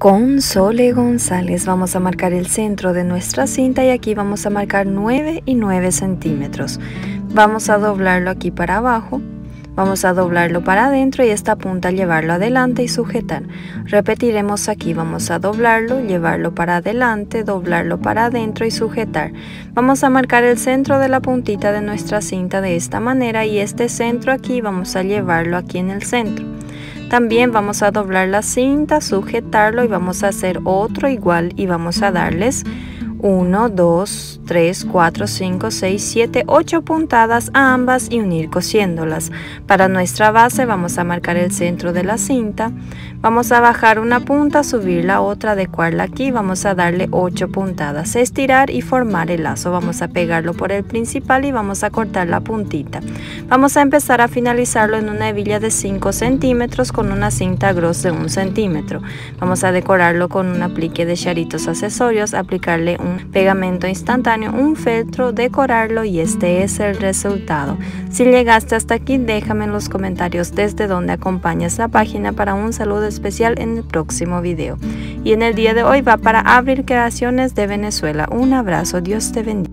Con Sole González vamos a marcar el centro de nuestra cinta y aquí vamos a marcar 9 y 9 centímetros. Vamos a doblarlo aquí para abajo, vamos a doblarlo para adentro y esta punta llevarlo adelante y sujetar. Repetiremos aquí, vamos a doblarlo, llevarlo para adelante, doblarlo para adentro y sujetar. Vamos a marcar el centro de la puntita de nuestra cinta de esta manera y este centro aquí vamos a llevarlo aquí en el centro. También vamos a doblar la cinta, sujetarlo y vamos a hacer otro igual y vamos a darles 1, 2, 3, 4, 5, 6, 7, 8 puntadas a ambas y unir cosiéndolas. Para nuestra base vamos a marcar el centro de la cinta, vamos a bajar una punta, subir la otra, adecuarla aquí, vamos a darle 8 puntadas, estirar y formar el lazo. Vamos a pegarlo por el principal y vamos a cortar la puntita. Vamos a empezar a finalizarlo en una hebilla de 5 centímetros con una cinta gross de 1 centímetro. Vamos a decorarlo con un aplique de charitos accesorios, aplicarle pegamento instantáneo, un feltro, decorarlo y este es el resultado. Si llegaste hasta aquí, déjame en los comentarios desde donde acompañas la página para un saludo especial en el próximo video. Y en el día de hoy va para Abril Creaciones de Venezuela. Un abrazo, Dios te bendiga.